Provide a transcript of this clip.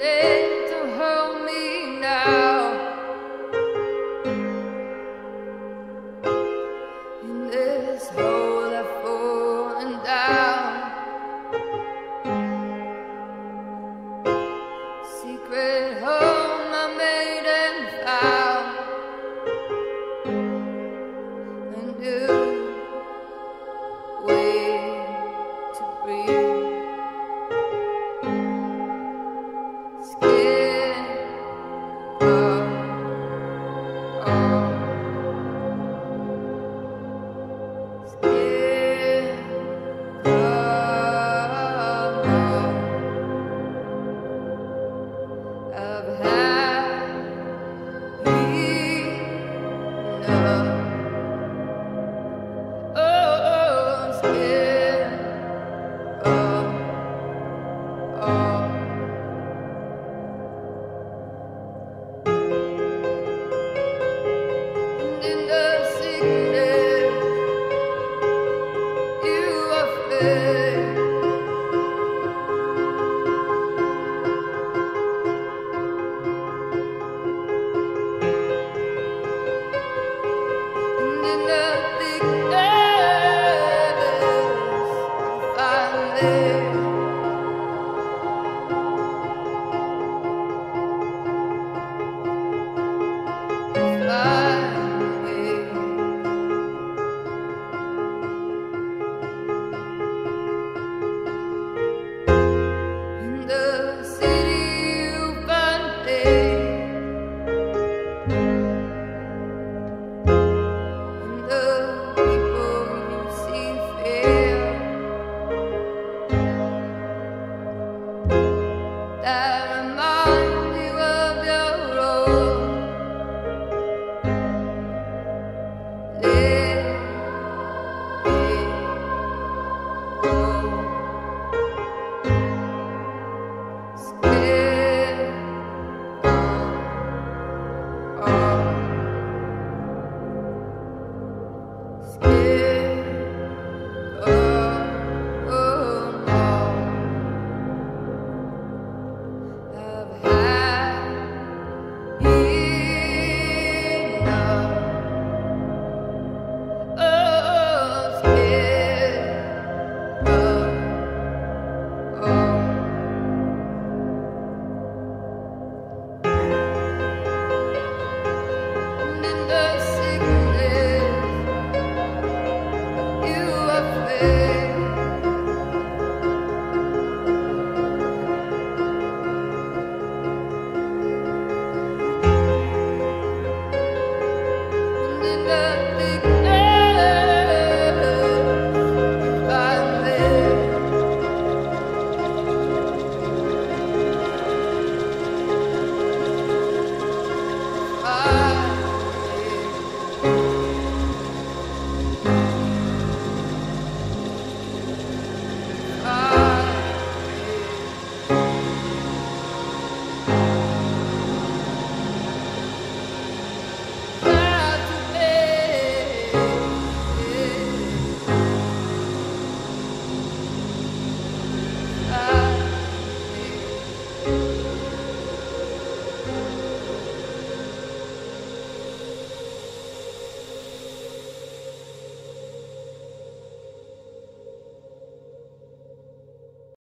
to hold me now. In this hole I've fallen down. Secret home I made and found. Yeah. saber. scared. away.